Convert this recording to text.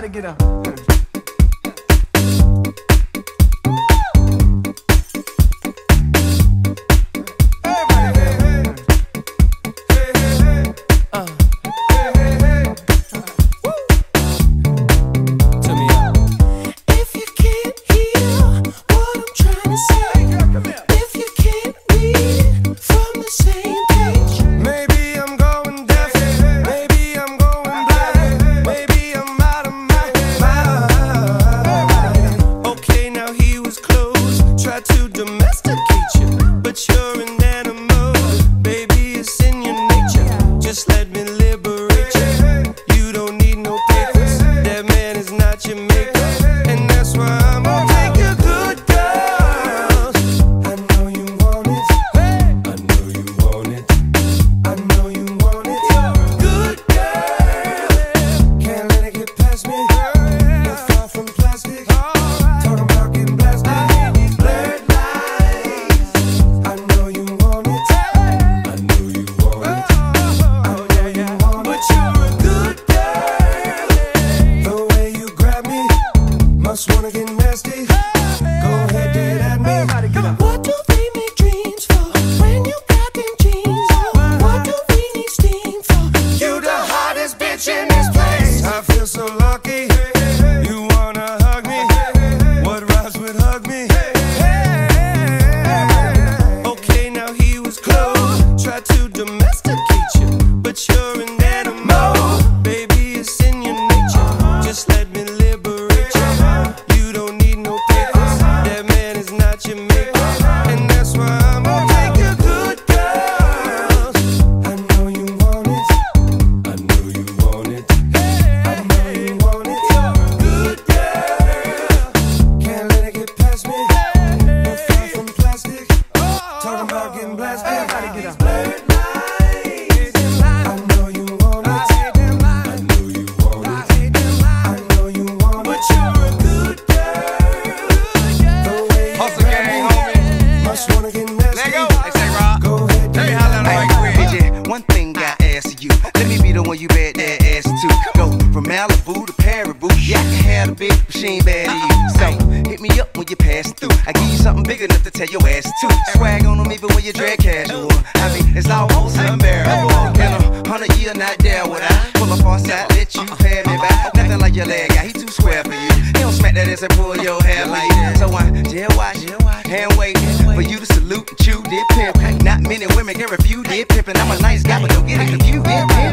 gotta get up. try to domesticate you, but you're in one thing I ask you. Let me be the one you bet that ass to. Go from Malibu to Paribu. Yeah, I can have a big machine bad to you. So hit me up when you pass through. I give you something big enough to tell your ass to. Swag on them even when you drag casual. I mean, it's almost unbearable. In a hundred year, not there would I pull up on side, let you pay me back. Nothing like your leg guy, he too square for you. He don't smack that ass and pull your hair like that. So I jail watch, hand wait for you to salute and chew, dip pimp. Men and women can refute it. I'm a nice guy, but don't get it confused.